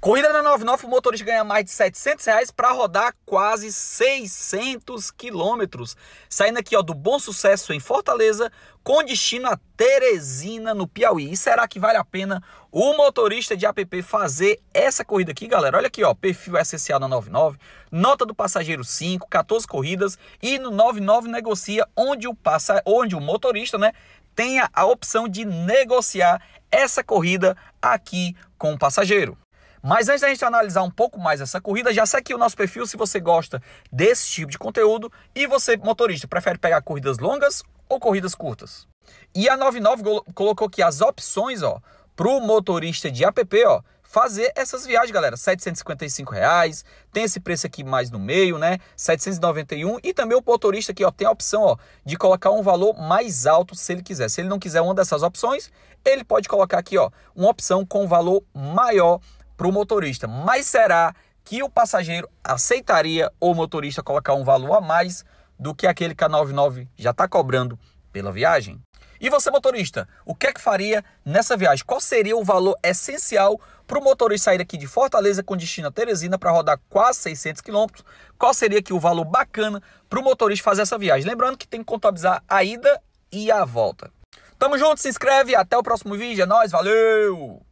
Corrida na 99, o motorista ganha mais de 700 reais para rodar quase 600 quilômetros. Saindo aqui ó, do Bom Sucesso em Fortaleza, com destino a Teresina, no Piauí. E será que vale a pena o motorista de app fazer essa corrida aqui, galera? Olha aqui, ó, perfil SSA na 99, nota do passageiro 5, 14 corridas e no 99 negocia onde o, passa, onde o motorista, né, tenha a opção de negociar essa corrida aqui com o passageiro. Mas antes da gente analisar um pouco mais essa corrida, já segue o nosso perfil se você gosta desse tipo de conteúdo e você, motorista, prefere pegar corridas longas ou corridas curtas. E a 99 colocou aqui as opções, ó, pro motorista de app, ó, fazer essas viagens, galera. 755 reais, tem esse preço aqui mais no meio, né? 791 e também o motorista aqui, ó, tem a opção, ó, de colocar um valor mais alto se ele quiser. Se ele não quiser uma dessas opções, ele pode colocar aqui, ó, uma opção com valor maior para o motorista. Mas será que o passageiro aceitaria o motorista colocar um valor a mais do que aquele que a 99 já está cobrando pela viagem? E você, motorista, o que é que faria nessa viagem? Qual seria o valor essencial para o motorista sair aqui de Fortaleza com destino a Teresina para rodar quase 600 quilômetros? Qual seria aqui o valor bacana para o motorista fazer essa viagem? Lembrando que tem que contabilizar a ida e a volta. Tamo junto, se inscreve, até o próximo vídeo, é nóis, valeu!